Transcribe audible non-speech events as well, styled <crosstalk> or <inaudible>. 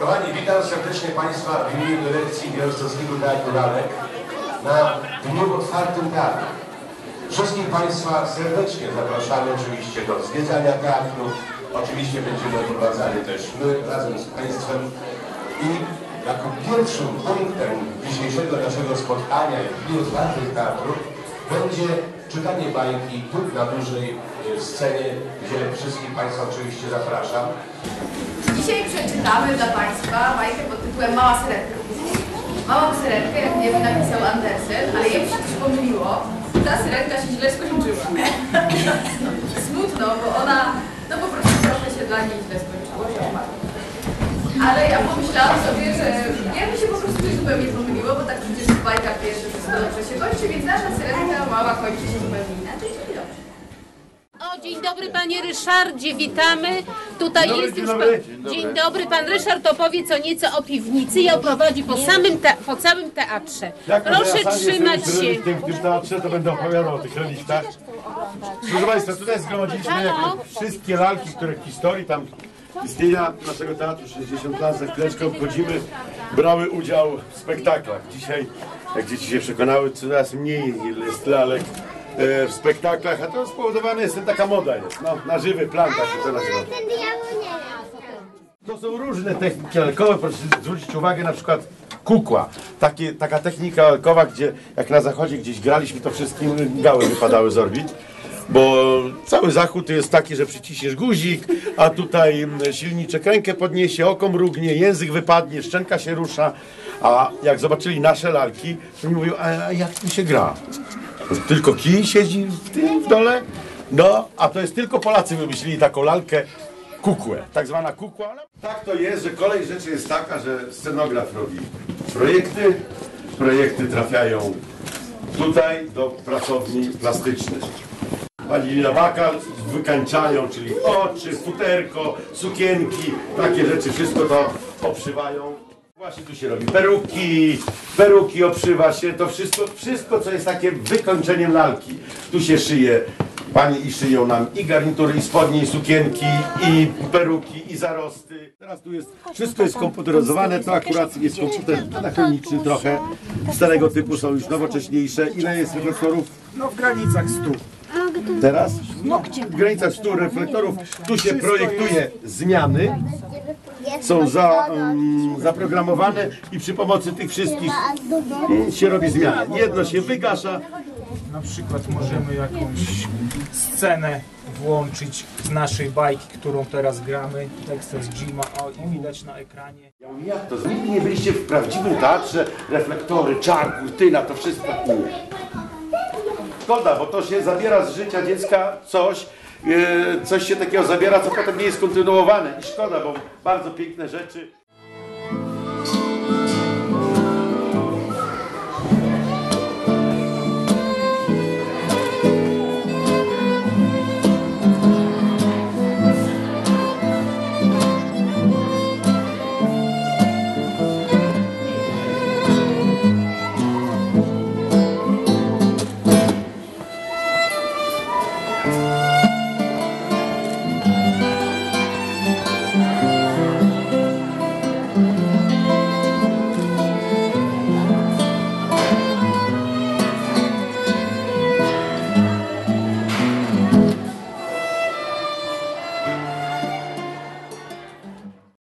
Kochani, witam serdecznie Państwa w imieniu dyrekcji Białostockiego Teatru Lalek na dniu otwartym teatru. Wszystkich Państwa serdecznie zapraszamy oczywiście do zwiedzania teatru. Oczywiście będziemy oprowadzali też my razem z Państwem i jako pierwszym punktem dzisiejszego naszego spotkania w dniu otwartym teatru będzie czytanie bajki tu na dużej scenie, gdzie wszystkich Państwa oczywiście zapraszam. Dzisiaj przeczytamy dla Państwa bajkę pod tytułem Mała Syrenka. Małą syrenkę, jak wiemy, napisał Andersen, ale jemu się pomyliło. Ta syrenka się źle skończyła. <laughs> Smutno, bo ona, no po prostu trochę się dla niej źle skończyło. Ale ja pomyślałam sobie, że ja mi się po prostu zupełnie pomyliło, bo tak przecież wszystko dobrze się kończy, więc nasza mała kończy się zupełnie inaczej, czyli dobrze. O, dzień dobry panie Ryszardzie, witamy. Tutaj Dobry, jest dzień już dobry. pan. Dzień dobry. Dzień dobry, pan Ryszard opowie co nieco o piwnicy i oprowadzi po samym te, po całym teatrze. Jak Proszę ja trzymać się. W tym, w tym teatrze to będę opowiadał o tych reliktach. Proszę Państwa, tutaj zgromadziliśmy wszystkie lalki, które w historii tam istnienia naszego teatru 60 lat za chwileczkę obchodzimy, brały udział w spektaklach. Dzisiaj, jak dzieci się przekonały, coraz mniej jest lalek e, w spektaklach, a to spowodowane jest, taka moda jest, no, na żywy plan, tak się to nazywa. To są różne techniki lalkowe, proszę zwrócić uwagę na przykład kukła. Takie, taka technika lalkowa, gdzie jak na zachodzie gdzieś graliśmy, to wszystkim gały wypadały z orbit. Bo cały zachód jest taki, że przyciśniesz guzik, a tutaj mm, silniczek rękę podniesie, oko mrugnie, język wypadnie, szczęka się rusza. A jak zobaczyli nasze lalki, to oni mówią, a jak tu się gra? Tylko kij siedzi w tym dole? No, a to jest tylko Polacy wymyślili taką lalkę kukłę, tak zwana kukła. Tak to jest, że kolej rzeczy jest taka, że scenograf robi projekty, projekty trafiają tutaj do pracowni plastycznych. Pani na bakal wykańczają, czyli oczy, futerko, sukienki, takie rzeczy, wszystko to obszywają. Właśnie tu się robi peruki, peruki obszywa się, to wszystko, wszystko co jest takie wykończeniem lalki. Tu się szyje, pani i szyją nam i garnitury, i spodnie, i sukienki, i peruki, i zarosty. Teraz tu jest, wszystko jest komputeryzowane, to akurat jest komputer anachroniczny trochę, starego typu są już nowocześniejsze. Ile jest reflektorów? No w granicach 100. Teraz? No, w granicach 100 reflektorów. Tu się projektuje zmiany, są za, um, zaprogramowane i przy pomocy tych wszystkich się robi zmiany. Jedno się wygasza, Na przykład możemy jakąś scenę włączyć z naszej bajki, którą teraz gramy. Tekst z Jima o, i widać na ekranie. Ja mówię, jak to? Nigdy nie byliście w prawdziwym teatrze, reflektory, czar, kurtyna, to wszystko. Szkoda, bo to się zabiera z życia dziecka coś, e, coś się takiego zabiera, co potem nie jest kontynuowane. I szkoda, bo bardzo piękne rzeczy.